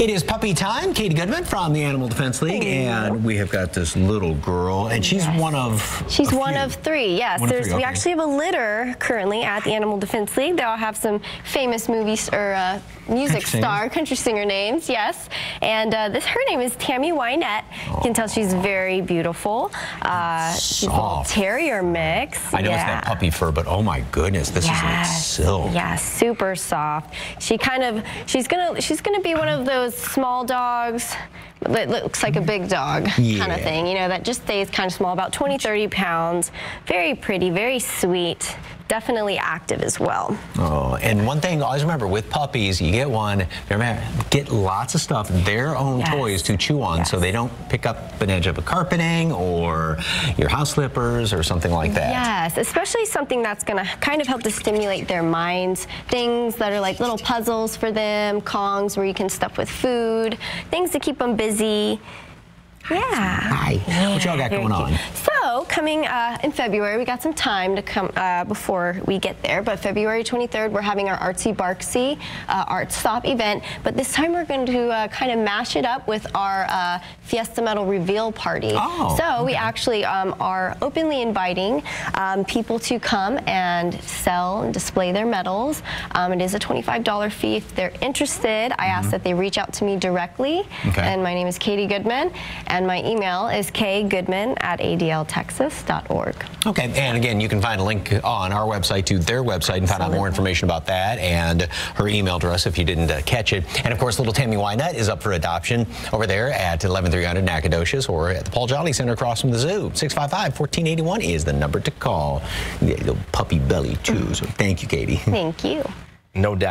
It is puppy time. Katie Goodman from the Animal Defense League, and we have got this little girl, and she's Yes. one of. She's one few. of three. Yes, One of there's three, we actually have a litter currently at the Animal Defense League. They all have some famous movies or uh, music Country star, country singer names. Yes, and uh, this her name is Tammy Wynette. You can tell she's very beautiful. Uh, she's a terrier mix. I know it's yeah. that puppy fur, but oh my goodness, this is like Yes. silk. Yeah, super soft. She kind of she's gonna she's gonna be one of those small dogs that looks like a big dog kind of thing. You know, that just stays kind of small, about 20, 30 pounds. Very pretty, very sweet. Definitely active as well. Oh, and one thing, always remember with puppies, you get one, get lots of stuff, their own Yes. toys to chew on so they don't pick up an edge of a carpeting or your house slippers or something like that. Yes, especially something that's going to kind of help to stimulate their minds. Things that are like little puzzles for them, Kongs where you can stuff with food, things to keep them busy. Yeah. Hi, what y'all got Very going cute. on? So coming uh, in February, we got some time to come uh, before we get there. But February 23rd, we're having our Artsy Barksy uh, Art Stop event. But this time we're going to uh, kind of mash it up with our uh, Fiesta Medal reveal party. Oh, so we actually um, are openly inviting um, people to come and sell and display their medals. Um, it is a $25 fee. If they're interested, I ask that they reach out to me directly. Mm-hmm. Okay. And my name is Katie Goodman, and my email is kgoodman at adltexas.org. Okay, and again, you can find a link on our website to their website and find out more information about that and her email address if you didn't uh, catch it. And of course, little Tammy Wynette is up for adoption over there at 11300 Nacogdoches or at the Paul Jolley Center across from the zoo. 655-1481 is the number to call. Yeah, little puppy belly too. So thank you, Katie. Thank you. No doubt.